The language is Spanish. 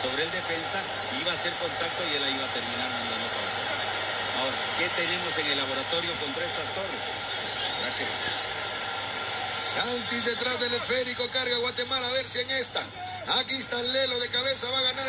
sobre el defensa, iba a hacer contacto y él la iba a terminar mandando para. Ahora, ¿qué tenemos en el laboratorio contra estas torres? ¿Verdad que Santis detrás del esférico, carga Guatemala a ver si en esta. Aquí está Lelo de cabeza, va a ganar